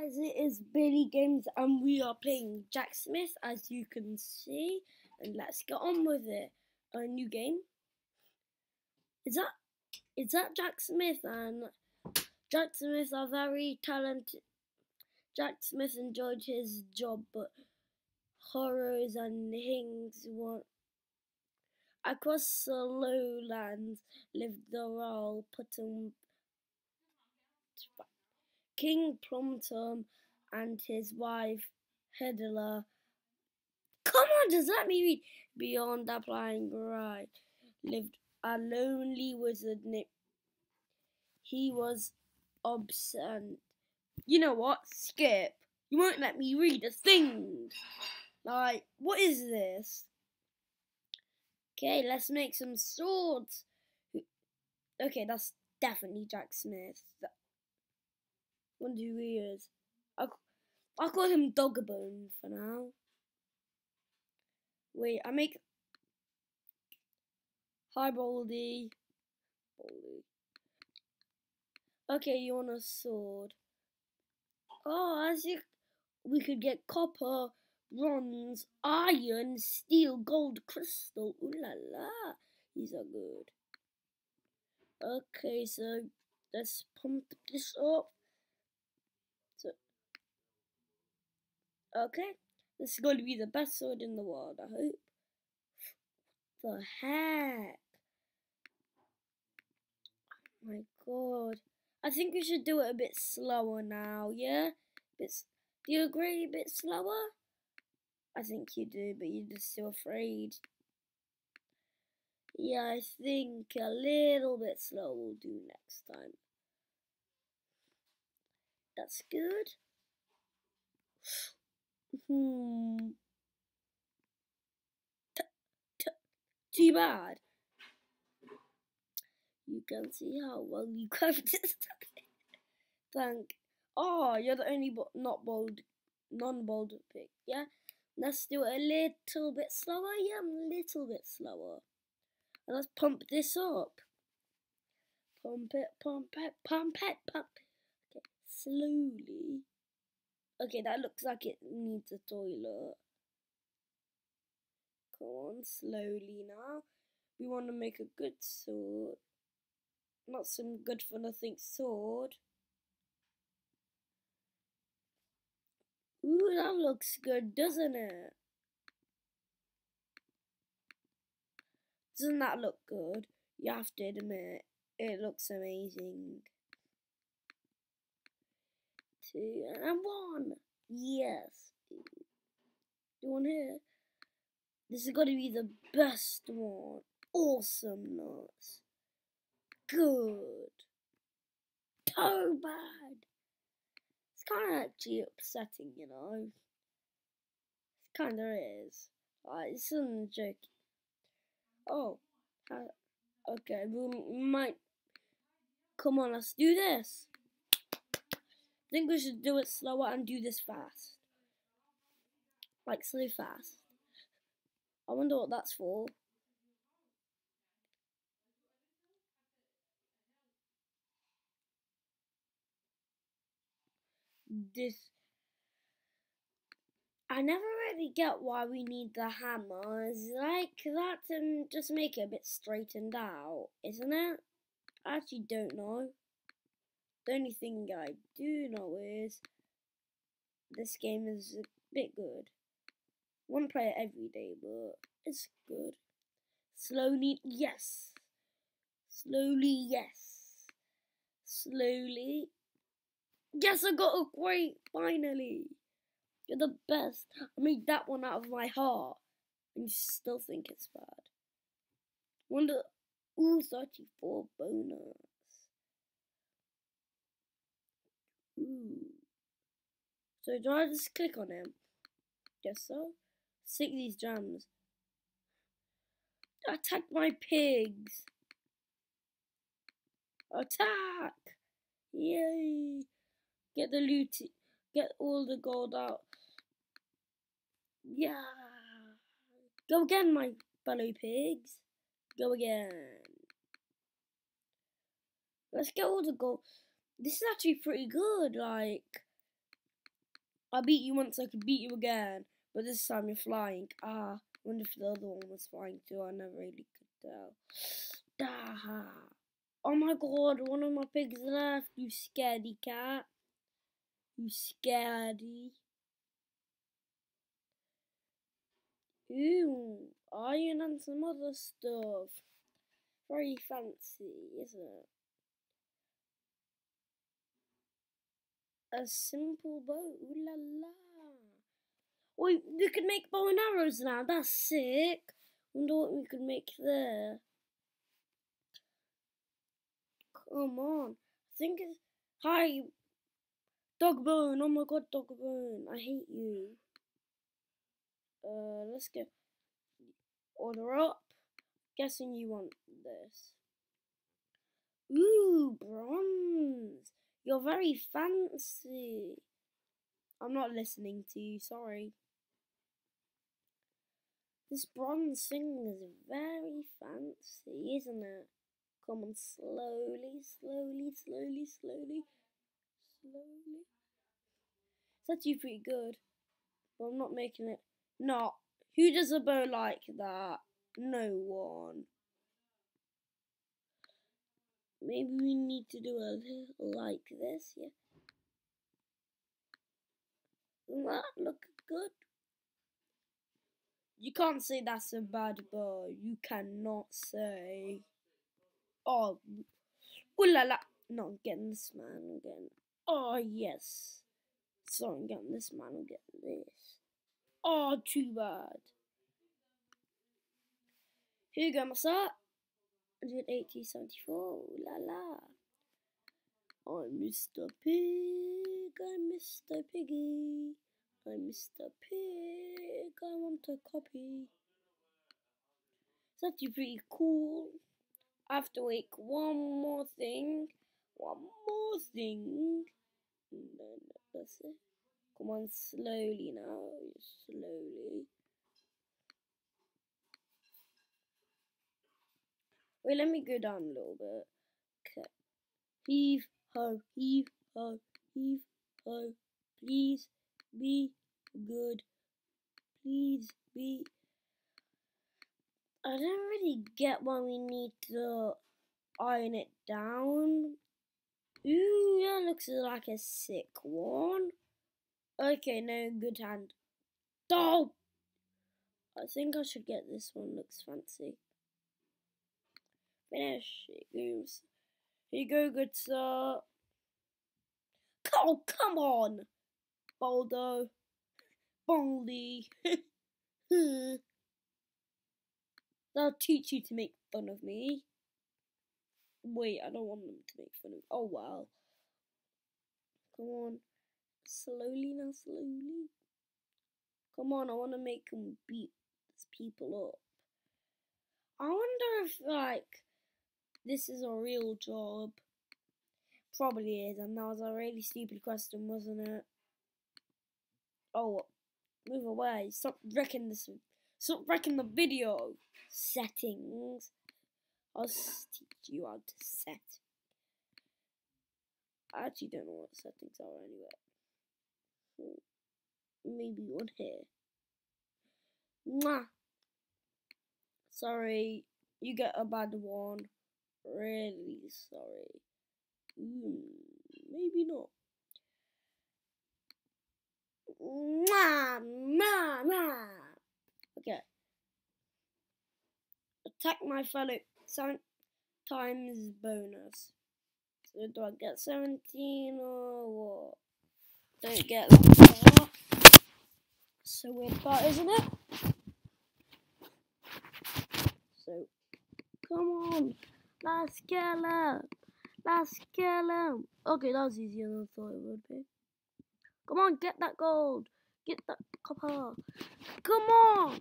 guys, it is Billy Games and we are playing Jack Smith as you can see and let's get on with it. A new game. Is that is that Jack Smith and Jack Smith are very talented Jack Smith enjoyed his job but horrors and things want across the lowlands lived the royal putting King Plumpton and his wife Hedela. Come on, just let me read. Beyond applying right lived a lonely wizard named. He was obscene. You know what? Skip. You won't let me read a thing. Like, what is this? Okay, let's make some swords. Okay, that's definitely Jack Smith. Wonder who he is. I'll, I'll call him Doggabone for now. Wait, I make. Hi, Baldy. Baldy. Okay, you want a sword? Oh, as you, we could get copper, bronze, iron, steel, gold, crystal. Ooh la la, these are good. Okay, so let's pump this up. Okay, this is going to be the best sword in the world, I hope. The heck? Oh my god. I think we should do it a bit slower now, yeah? Bit, do you agree? A bit slower? I think you do, but you're just still afraid. Yeah, I think a little bit slower will do next time. That's good. Hmm. Too bad. You can see how well you crafted Thank. Oh, you're the only bo not bold, non-bold pick. Yeah. Let's do it a little bit slower. Yeah, a little bit slower. And let's pump this up. Pump it, pump it, pump it, pump. Okay, slowly. Okay, that looks like it needs a toilet. Come on, slowly now. We want to make a good sword. Not some good for nothing sword. Ooh, that looks good, doesn't it? Doesn't that look good? You have to admit, it looks amazing two, and one. Yes. The one here. This is got to be the best one. Awesomeness. Good. So bad. It's kind of actually upsetting, you know. It kind of is. Like, it's a joke. Oh. Okay, we might. Come on, let's do this. I think we should do it slower and do this fast. Like, so fast. I wonder what that's for. This. I never really get why we need the hammers. Like, that to just make it a bit straightened out, isn't it? I actually don't know. The only thing I do know is this game is a bit good. One player every day, but it's good. Slowly, yes. Slowly, yes. Slowly. Yes, I got a great, finally. You're the best. I made that one out of my heart. And you still think it's bad. Wonder, ooh, 34 bonus. Ooh. So do I just click on him? Guess so. Sick these gems. Attack my pigs. Attack! Yay! Get the loot. Get all the gold out. Yeah. Go again, my fellow pigs. Go again. Let's get all the gold. This is actually pretty good. Like, I beat you once, I could beat you again. But this time you're flying. Ah, wonder if the other one was flying too. I never really could tell. Da. Oh my god, one of my pigs left. You scaredy cat. You scaredy. Ooh, iron and some other stuff. Very fancy, isn't it? A simple bow. Ooh la la. Wait, we could make bow and arrows now. That's sick. Wonder what we could make there. Come on. I think it's. Hi. Dogbone. Oh my god, Dogbone. I hate you. Uh, let's go. Order up. Guessing you want this. Ooh, bronze. You're very fancy. I'm not listening to you, sorry. This bronze thing is very fancy, isn't it? Come on, slowly, slowly, slowly, slowly, slowly. It's actually pretty good, but I'm not making it. No, who does a bow like that? No one. Maybe we need to do a like this, yeah. That look good? You can't say that's a bad bow. You cannot say. Oh, ooh la la. No, I'm getting this man. I'm. Oh, yes. So I'm getting this man. Getting this. Oh, too bad. Here you go, my sir. 18074. La la. I'm Mr. Pig. I'm Mr. Piggy. I'm Mr. Pig. I want a copy. It's actually pretty cool. I have to make one more thing. One more thing. Mm, and then that's it. Come on, slowly now. Slowly. Wait, let me go down a little bit. Okay. Heave ho, heave ho, heave ho. Please be good. Please be. I don't really get why we need to iron it down. Ooh, that looks like a sick one. Okay, no, good hand. Oh! I think I should get this one, looks fancy. Finish. It goes. Here you go, good sir. Oh, come on! Baldo. Baldy. They'll teach you to make fun of me. Wait, I don't want them to make fun of me. Oh, well. Come on. Slowly now, slowly. Come on, I want to make them beat these people up. I wonder if, like, this is a real job. Probably is, and that was a really stupid question, wasn't it? Oh, move away. Stop wrecking this. Stop wrecking the video. Settings. I'll teach you how to set. I actually don't know what settings are anyway. Hmm. Maybe one here. Mwah. Sorry, you get a bad one. Really sorry. Mm, maybe not. Mwah, mwah, mwah. Okay. Attack my fellow seven times bonus. So do I get 17 or what? Don't get that. So weird part, isn't it? So, come on. Let's kill him. Let's kill him. Okay, that was easier than I thought it would be. Come on, get that gold. Get that copper. Come on.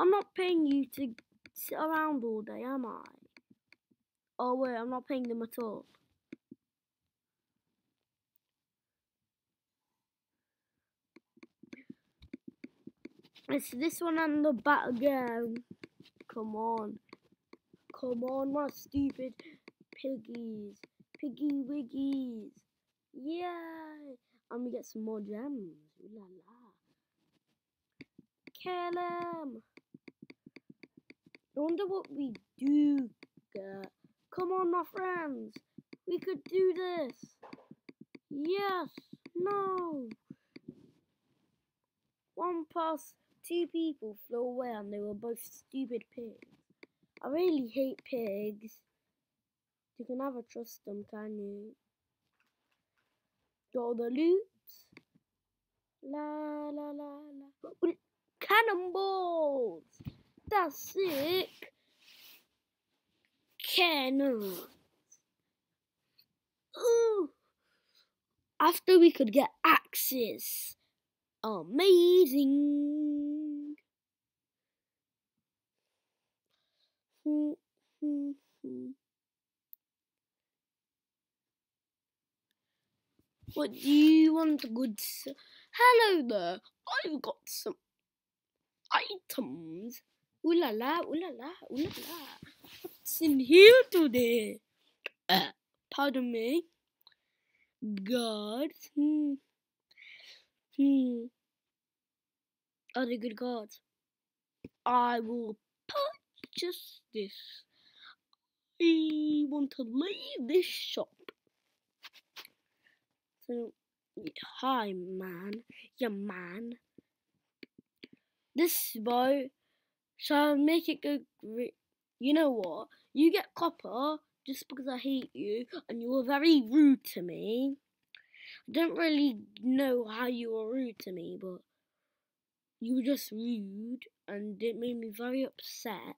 I'm not paying you to sit around all day, am I? Oh, wait, I'm not paying them at all. It's this one and the bat again. Come on. Come on, my stupid piggies. Piggy wiggies. Yay! And we get some more gems. Ooh la la. Kill him. I wonder what we do get. Come on, my friends. We could do this. Yes. No. One pass, two people flew away and they were both stupid pigs. I really hate pigs. You can never trust them, can you? Got the loops. La la la la. Cannonballs! That's sick. Cannons. Ooh. After we could get axes. Amazing. What do you want, good sir? Hello there. I've got some items. Ooh la la, ooh la la, ooh la la. What's in here today? Uh, pardon me. Gods. Hmm. Hmm. Are they good gods? I will purchase this. I want to leave this shop. So, hi, man. Yeah, man. This bow shall make it go great. You know what? You get copper just because I hate you, and you were very rude to me. I don't really know how you were rude to me, but you were just rude, and it made me very upset.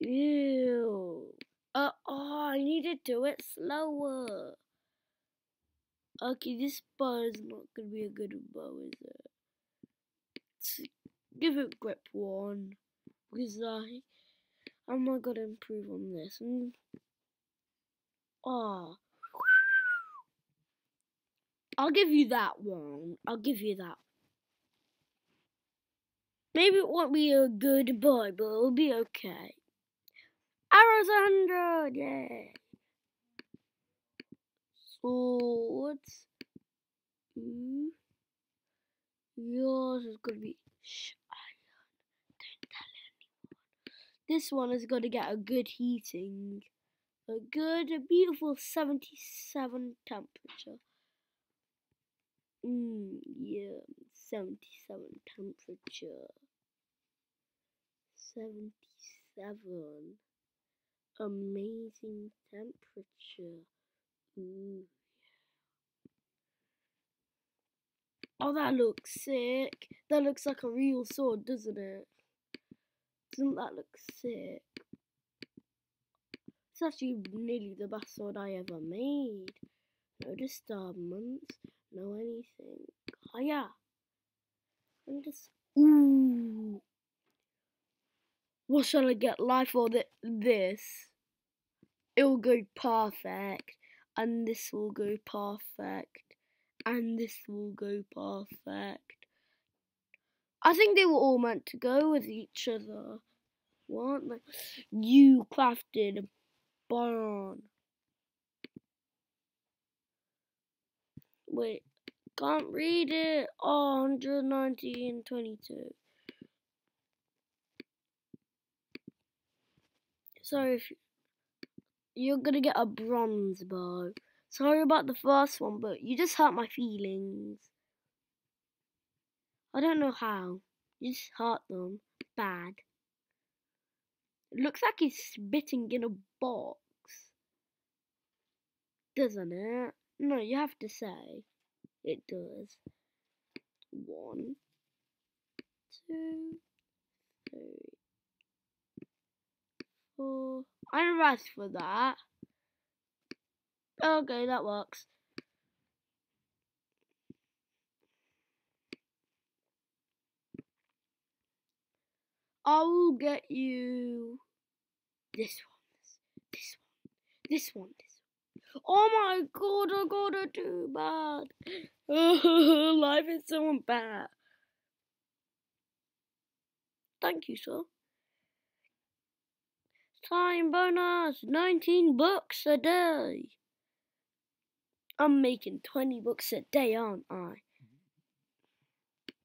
Ew. Uh, oh, I need to do it slower. Okay, this bow is not going to be a good bow, is it? Let's give it grip one. Because I, not going to improve on this. And, oh. I'll give you that one. I'll give you that. Maybe it won't be a good boy, but it'll be okay. Arrows 100, yay! Swords. Ooh. Hmm, yours is gonna be shh, iron. Don't tell anyone. This one is gonna get a good heating. A good, a beautiful 77 temperature. Mmm, yeah, 77 temperature. 77. Amazing temperature. Ooh. Oh, that looks sick. That looks like a real sword, doesn't it? Doesn't that look sick? It's actually nearly the best sword I ever made. No disturbance, no anything. Oh yeah. I'm just ooh. What shall I get? Life or th this? It will go perfect, and this will go perfect, and this will go perfect. I think they were all meant to go with each other, they? You crafted a barn. Wait, can't read it. Oh, 190 and 22. So if you're gonna get a bronze bow. Sorry about the first one, but you just hurt my feelings. I don't know how. You just hurt them. Bad. It looks like he's spitting in a box. Doesn't it? No, you have to say it does. One, two, three, four. I'm rest for that. Okay, that works. I will get you this one, this one, this one, this one. Oh my god, I gotta do bad. Life is so bad. Thank you, sir. Time bonus 19 bucks a day. I'm making 20 bucks a day, aren't I? Mm-hmm.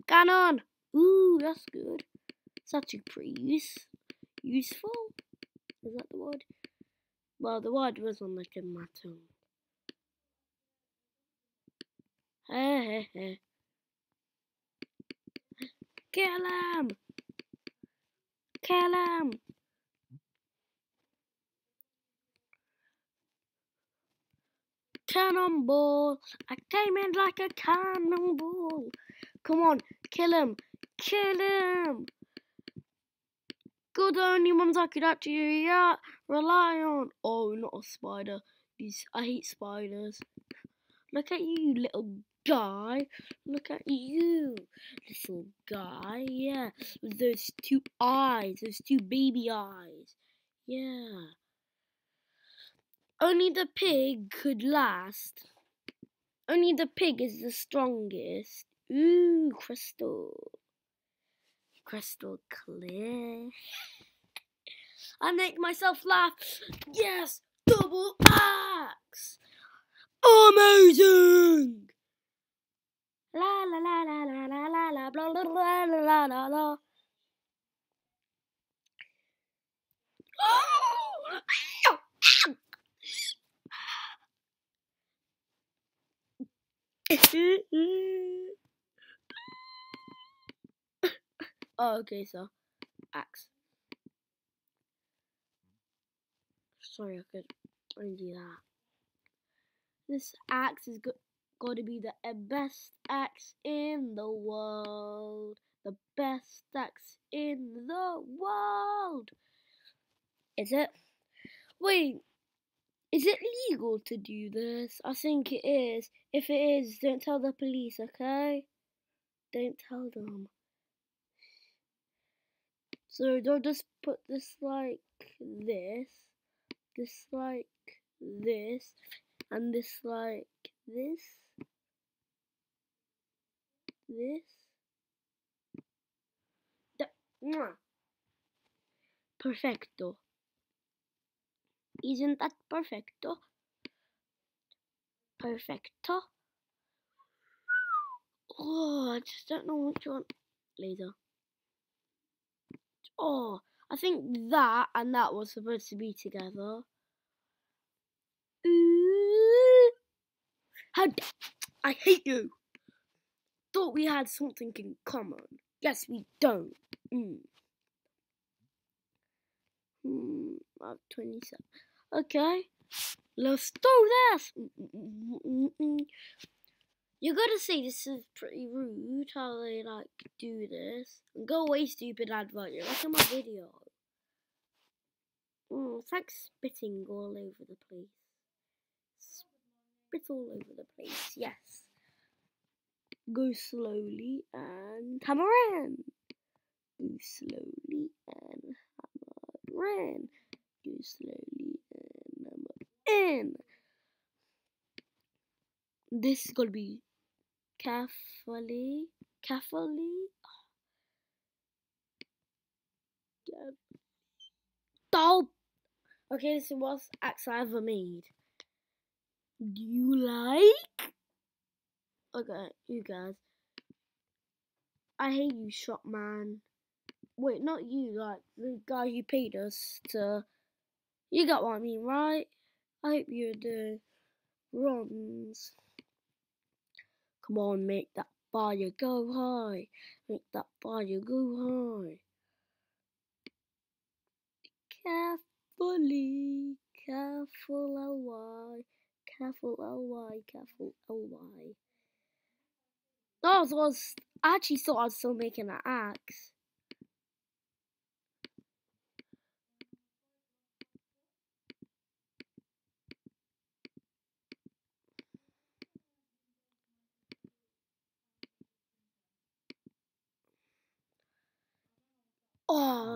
Cannon! Ooh, that's good. It's actually pretty use useful. Is that the word? Well, the word was on tip of my tongue. Hey, hey, hey. Kill him! Kill him! Cannonball! I came in like a cannonball! Come on, kill him! Kill him! Good only ones I could actually yeah, rely on. Oh, not a spider. These I hate spiders. Look at you, little guy. Look at you, little guy. Yeah, with those two eyes, those two baby eyes. Yeah. Only the pig could last. Only the pig is the strongest. Ooh, crystal. Crystal clear. I make myself laugh. Yes, double axe. Amazing. La la la la la la la la la la la. Oh, okay, so axe. Sorry, I could only do that. This axe is good got to be the best axe in the world. The best axe in the world. Is it? Wait, is it legal to do this? I think it is. If it is, don't tell the police, okay? Don't tell them. So they'll just put this like this, this like this, and this like this this. Perfecto. Isn't that perfecto? Perfecto. Oh, I just don't know which one. Laser. Oh, I think that and that was supposed to be together. How I hate you thought we had something in common. Yes, we don't. Mm. Hmm, I have 27. Okay, let's do this. You're gonna say this is pretty rude how they like do this. Go away, stupid advert. You're like in my video. Mm, it's like spitting all over the place. Spit all over the place, yes go slowly and hammer in. Go slowly and hammer in. Go slowly in. This is gonna be carefully, carefully. Stop. Okay, this was axe I ever made. Do you like? Okay, you guys. I hate you, shop man. Wait, not you, like the guy who paid us to. You got what I mean, right? I hope you're do. Runs. Come on, make that fire go high. Make that fire go high. Carefully, careful, L-Y. Careful, L-Y, careful, L-Y. Oh, I was actually thought I was still making an axe.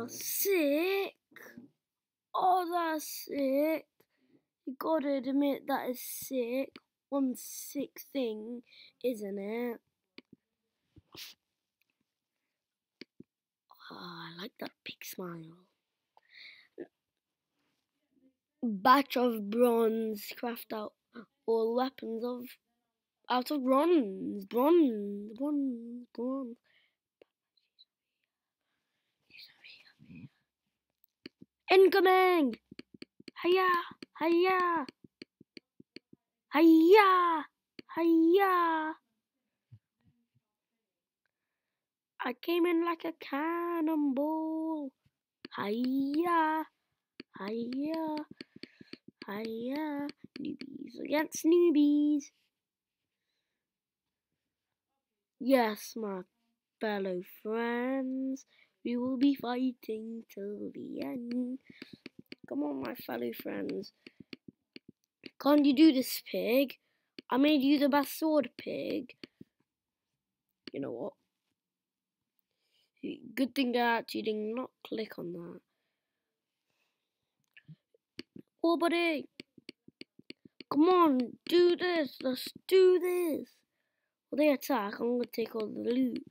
Sick. Oh, that's sick. You gotta admit that is sick. One sick thing, isn't it? Oh, I like that big smile. Batch of bronze, craft out all weapons of out of bronze, bronze, bronze, bronze. Incoming! Hiya! Hiya! Hiya! Hiya! I came in like a cannonball. Hiya! Hiya! Hiya! Newbies against newbies. Yes, my fellow friends, we will be fighting till the end. Come on, my fellow friends. Can't you do this, pig? I made you the best sword, pig. You know what? Good thing I actually did not click on that. Oh, buddy. Come on, do this. Let's do this. Well, they attack. I'm going to take all the loot.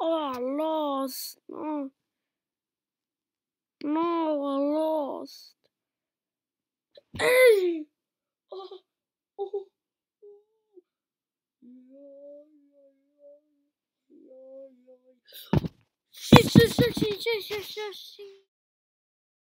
Oh, I lost. No. No, I lost. Hey! Oh, oh. Shh, shh, shh, shh, shh, shh, shh.